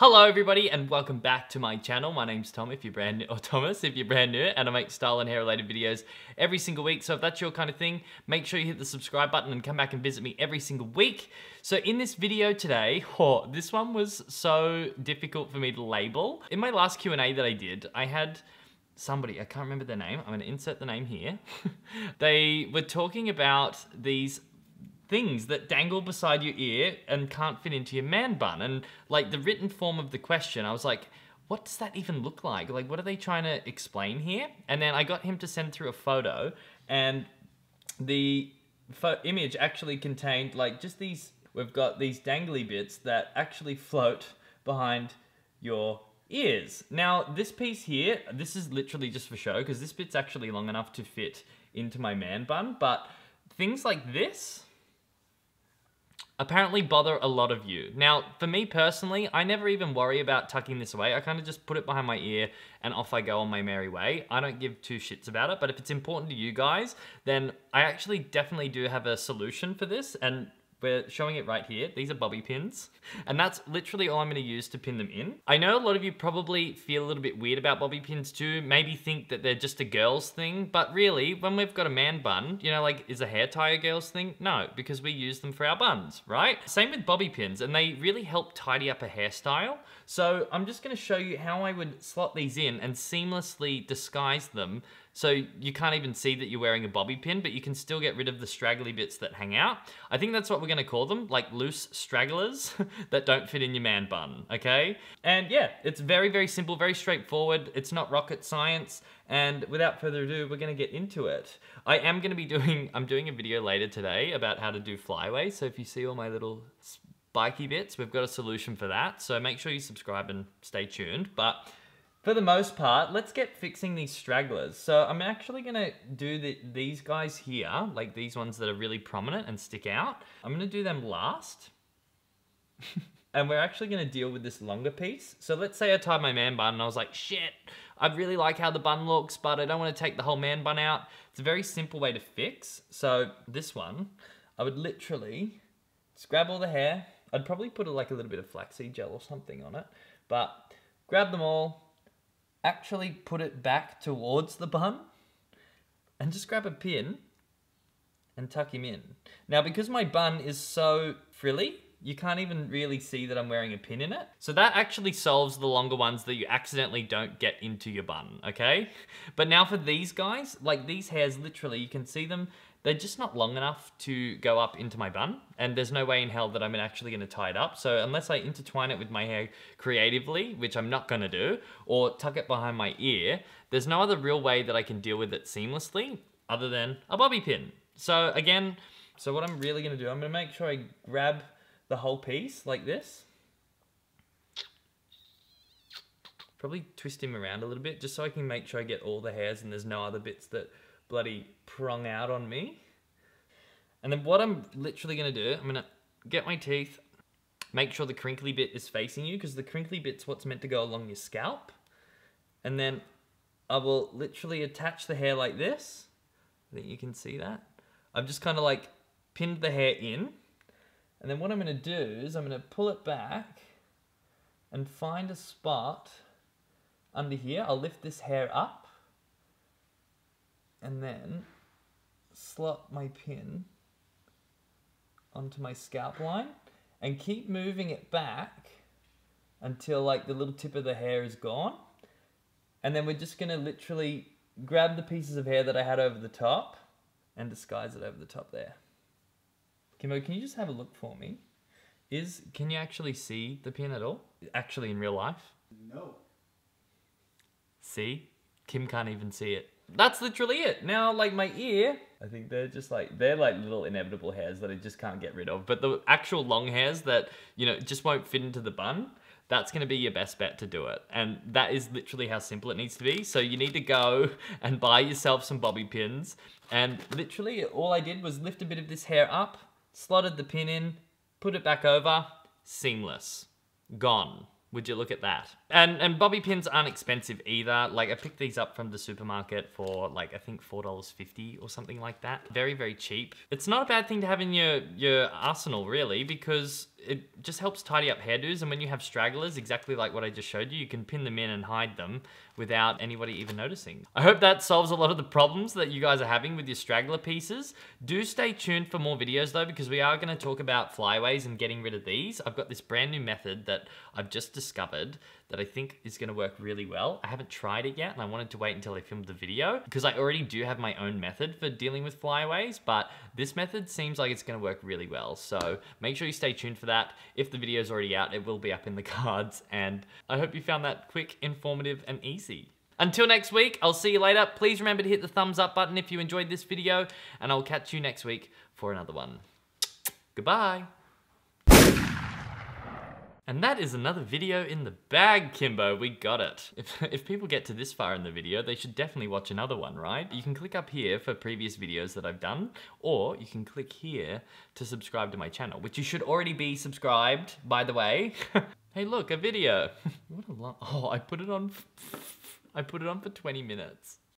Hello everybody and welcome back to my channel. My name's Tom if you're brand new, or Thomas if you're brand new, and I make style and hair related videos every single week. So if that's your kind of thing, make sure you hit the subscribe button and come back and visit me every single week. So in this video today, oh, this one was so difficult for me to label. In my last Q&A that I did, I had somebody, I can't remember their name, I'm gonna insert the name here. they were talking about these things that dangle beside your ear and can't fit into your man bun. And like the written form of the question, I was like, what does that even look like? Like, what are they trying to explain here? And then I got him to send through a photo, and the image actually contained like just these. We've got these dangly bits that actually float behind your ears. Now, this piece here, this is literally just for show because this bit's actually long enough to fit into my man bun, but things like this, apparently bother a lot of you. Now, for me personally, I never even worry about tucking this away. I kind of just put it behind my ear and off I go on my merry way. I don't give two shits about it, but if it's important to you guys, then I actually definitely do have a solution for this. And we're showing it right here. These are bobby pins. And that's literally all I'm gonna use to pin them in. I know a lot of you probably feel a little bit weird about bobby pins too. Maybe think that they're just a girl's thing. But really, when we've got a man bun, you know, like, is a hair tie a girl's thing? No, because we use them for our buns, right? Same with bobby pins. And they really help tidy up a hairstyle. So I'm just gonna show you how I would slot these in and seamlessly disguise them so you can't even see that you're wearing a bobby pin, but you can still get rid of the straggly bits that hang out. I think that's what we're gonna call them, like loose stragglers that don't fit in your man bun, okay? And yeah, it's very, very simple, very straightforward. It's not rocket science. And without further ado, we're gonna get into it. I am gonna be doing, I'm doing a video later today about how to do flyaway. So if you see all my little spiky bits, we've got a solution for that. So make sure you subscribe and stay tuned. But for the most part, let's get fixing these stragglers. So I'm actually gonna do the, these guys here, like these ones that are really prominent and stick out. I'm gonna do them last. and we're actually gonna deal with this longer piece. So let's say I tied my man bun and I was like, shit, I really like how the bun looks, but I don't wanna take the whole man bun out. It's a very simple way to fix. So this one, I would literally just grab all the hair. I'd probably put like a little bit of flaxseed gel or something on it, but grab them all, actually put it back towards the bun and just grab a pin and tuck him in. Now, because my bun is so frilly, you can't even really see that I'm wearing a pin in it. So that actually solves the longer ones that you accidentally don't get into your bun, okay? But now for these guys, like these hairs, literally, you can see them they're just not long enough to go up into my bun and there's no way in hell that I'm actually going to tie it up. So unless I intertwine it with my hair creatively, which I'm not going to do, or tuck it behind my ear, there's no other real way that I can deal with it seamlessly other than a bobby pin. So again, so what I'm really going to do, I'm to make sure I grab the whole piece like this. Probably twist him around a little bit just so I can make sure I get all the hairs and there's no other bits that bloody prong out on me. And then what I'm literally gonna do, I'm gonna get my teeth, make sure the crinkly bit is facing you because the crinkly bit's what's meant to go along your scalp. And then I will literally attach the hair like this. I think you can see that. I've just kind of like pinned the hair in. And then what I'm gonna do is I'm gonna pull it back and find a spot under here. I'll lift this hair up and then slot my pin onto my scalp line and keep moving it back until like the little tip of the hair is gone. And then we're just gonna literally grab the pieces of hair that I had over the top and disguise it over the top there. Kimbo, can you just have a look for me? Is, can you actually see the pin at all? Actually in real life? No. See? Kim can't even see it that's literally it. Now, like my ear, I think they're just like, they're like little inevitable hairs that I just can't get rid of. But the actual long hairs that, you know, just won't fit into the bun, that's gonna be your best bet to do it. And that is literally how simple it needs to be. So you need to go and buy yourself some bobby pins. And literally all I did was lift a bit of this hair up, slotted the pin in, put it back over, seamless, gone. Would you look at that? And and bobby pins aren't expensive either. Like I picked these up from the supermarket for like I think four dollars fifty or something like that. Very very cheap. It's not a bad thing to have in your your arsenal really because it just helps tidy up hairdos and when you have stragglers exactly like what I just showed you you can pin them in and hide them without anybody even noticing. I hope that solves a lot of the problems that you guys are having with your straggler pieces. Do stay tuned for more videos though because we are going to talk about flyaways and getting rid of these. I've got this brand new method that I've just discovered that I think is going to work really well. I haven't tried it yet and I wanted to wait until I filmed the video because I already do have my own method for dealing with flyaways, but this method seems like it's going to work really well. So make sure you stay tuned for that. If the video is already out, it will be up in the cards and I hope you found that quick, informative and easy. Until next week, I'll see you later. Please remember to hit the thumbs up button if you enjoyed this video and I'll catch you next week for another one. Goodbye. And that is another video in the bag, Kimbo. We got it. If, if people get to this far in the video, they should definitely watch another one, right? You can click up here for previous videos that I've done, or you can click here to subscribe to my channel, which you should already be subscribed, by the way. hey, look, a video. what a long... Oh, I put it on... I put it on for 20 minutes.